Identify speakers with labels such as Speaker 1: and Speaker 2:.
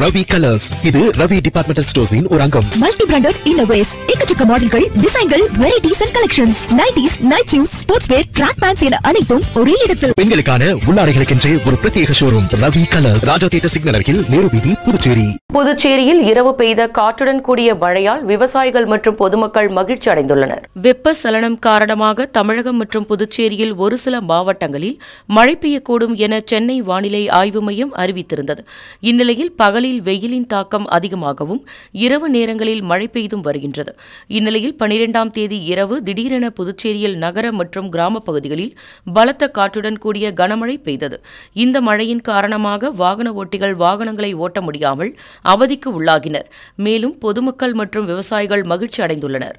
Speaker 1: Ravi colours இது Ravi departmental ஸ்டோர்ஸின் ஒரு அங்கம்
Speaker 2: மல்டி பிராண்டட் இன்னோவேஸ் எக்கச்சக்க மாடல்கள் டிசைன்கள் varieties and collections nighties night suit sports wear track pants என அனைத்தும் ஒரே இடத்தில்.
Speaker 1: பெண்களுக்கான உள்ளாடைகளுக்கென்றே ஒரு பிரத்யேக showroom Ravi colours Raja theatre signal அருகில் நேரு வீதி புதுச்சேரி.
Speaker 3: புதுச்சேரியில் இரவு பெய்த காற்றுடன் கூடிய மழையால் விவசாயிகள் மற்றும் பொதுமக்கள் மகிழ்ச்சி அடைந்துள்ளனர். வெப்ப சலனம் காரணமாக தமிழகம் மற்றும் புதுச்சேரியில் ஒரு சில மாவட்டங்களில் மழை பெய்யக்கூடும் என சென்னை வானிலை ஆய்வு மையம் அறிவித்திருந்தது. இந்நிலையில் பகலில் வெயிலின் தாக்கம் அதிகமாகவும் இரவு நேரங்களில் மழை பெய்தும் வருகின்றது. இந்நிலையில் பனிரெண்டாம் தேதி இரவு திடீரென புதுச்சேரியில் நகர மற்றும் கிராம பகுதிகளில் பலத்த காற்றுடன் கூடிய கனமழை பெய்தது. இந்த மழையின் காரணமாக வாகன ஓட்டிகள் வாகனங்களை ஓட்ட முடியாமல் அவதிக்கு உள்ளாகினர். மேலும் பொதுமக்கள் மற்றும் விவசாயிகள் மகிழ்ச்சி அடைந்துள்ளனர்.